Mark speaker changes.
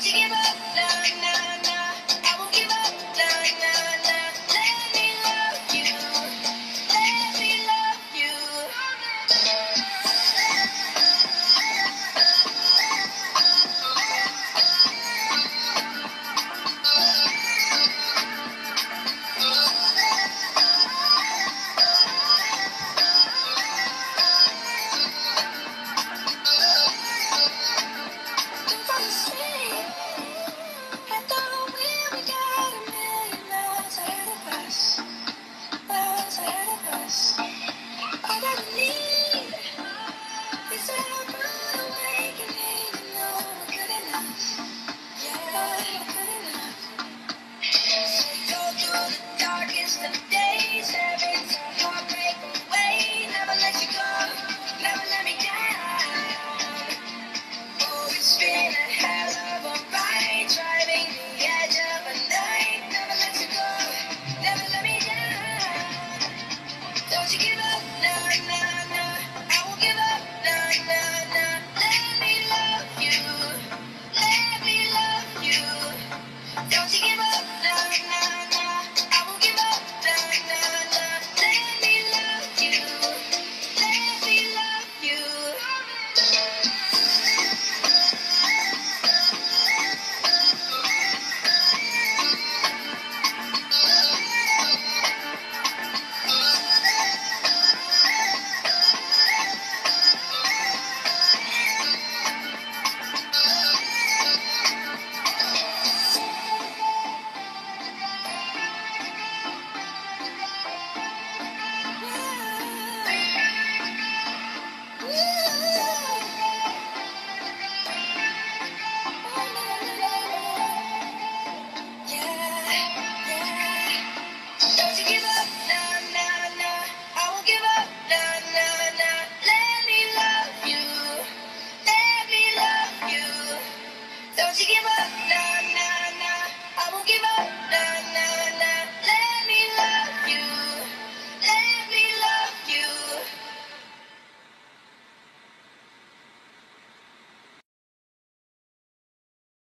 Speaker 1: Virginia. give up, no, no.